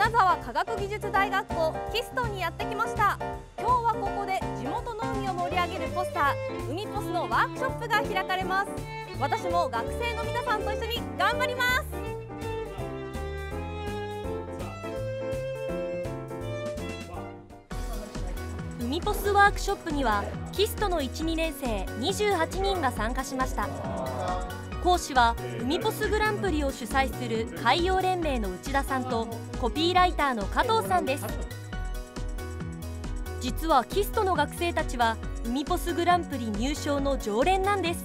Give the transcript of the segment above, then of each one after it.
金沢科学技術大学校キストンにやってきました。今日はここで地元の海を盛り上げるポスター海ポスのワークショップが開かれます。私も学生の皆さんと一緒に頑張ります。海ポスワークショップにはキストの1、2年生28人が参加しました。講師は海ポスグランプリを主催する海洋連盟の内田さんとコピーライターの加藤さんです。実はキストの学生たちは海ポスグランプリ入賞の常連なんです。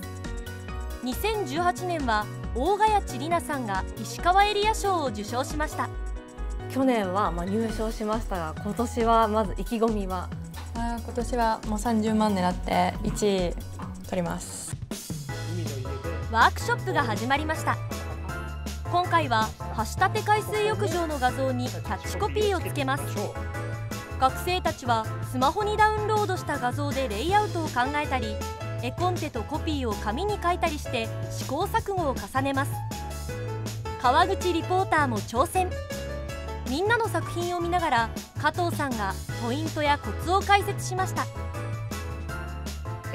2018年は大ヶ谷千里奈さんが石川エリア賞を受賞しました。去年はま入賞しましたが今年はまず意気込みは？あ今年はもう30万狙って1位取りますワークショップが始まりました。今回は橋立海水浴場の画像にキャッチコピーをつけます。学生たちはスマホにダウンロードした画像でレイアウトを考えたり絵コンテとコピーを紙に書いたりして試行錯誤を重ねます。川口リポーターも挑戦。みんなの作品を見ながら加藤さんがポイントやコツを解説しました。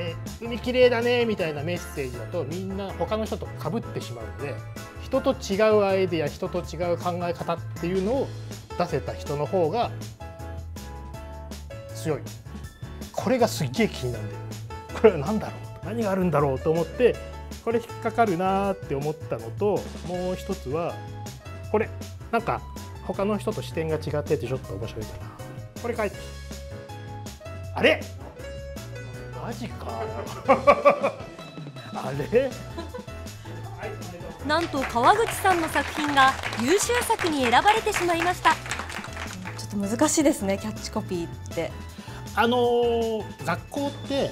え海きれいだねみたいなメッセージだとみんな他の人とかぶってしまうので人と違うアイデア人と違う考え方っていうのを出せた人の方が強い。これがすっげえ気になるんだよ。これは何だろう？何があるんだろうと思ってこれ引っかかるなって思ったのともう一つはこれ。なんか他の人と視点が違っててちょっと面白いかな。これ書いて。あれ？マジか。あれ？なんと川口さんの作品が優秀作に選ばれてしまいました。ちょっと難しいですねキャッチコピーって。あのー、学校って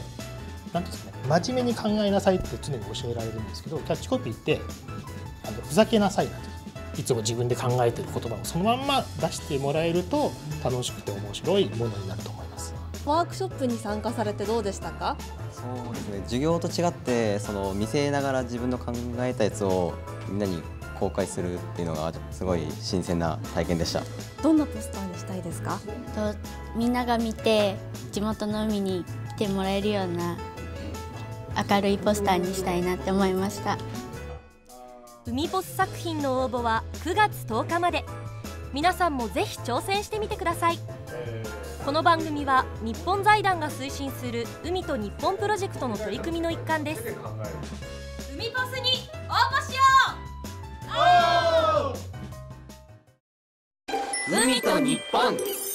なんですかね真面目に考えなさいって常に教えられるんですけどキャッチコピーってあのふざけなさいなんですいつも自分で考えてる言葉をそのまんま出してもらえると楽しくて面白いものになると思いますワークショップに参加されてどうでしたか？そうですね。授業と違ってその見せながら自分の考えたやつをみんなに公開するっていうのがすごい新鮮な体験でした。どんなポスターにしたいですか？とみんなが見て地元の海に来てもらえるような明るいポスターにしたいなって思いました。海ポス作品の応募は9月10日まで。皆さんもぜひ挑戦してみてくださいこの番組は日本財団が推進する海と日本プロジェクトの取り組みの一環です。海ポスに応募しよう。海と日本。